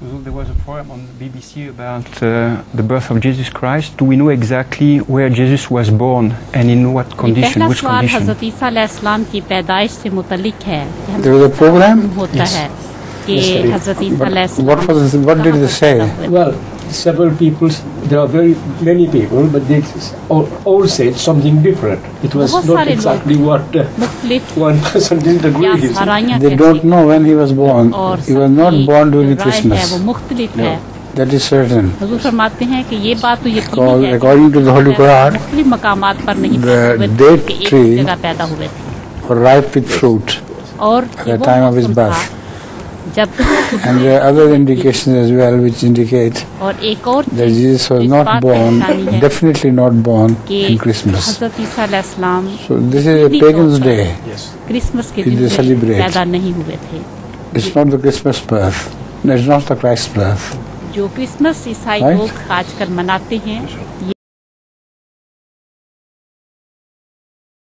there was a program on BBC about uh, the birth of Jesus Christ. Do we know exactly where Jesus was born and in what condition, which condition? There was a program? Yes. Yes, what, was, what did they say? Well, several people, there are very many people, but they all, all said something different. It was बहुत not सारे लोग exactly what uh, मुख्तलिफ one person didn't agree या with. साराइयाँ They कहते don't हैं know when he was born. और He was not सबकी born during राय है Christmas. वो मुख्तलिफ No. है That is certain. हजूर फरमाते हैं कि ये बात तो Because यकीनी है कि according to the Holy Quran, मुख्तलिफ मकामात पर नहीं the पैदा हुए थे, date कि एक tree जगह पैदा हुए थे or ripe with fruit. और the ये वो time of his मौसम birth. जब And there are other indications as well which indicate और एक और that Jesus was not born, definitely not born in Christmas. हज़रत ईसा अलैहिस्सलाम So this is a pagan's day. Yes. Christmas के दिन celebrate. पैदा नहीं हुए थे It's not the Christmas birth. It's not the Christ's birth. जो क्रिसमस ईसाई लोग आजकल मनाते हैं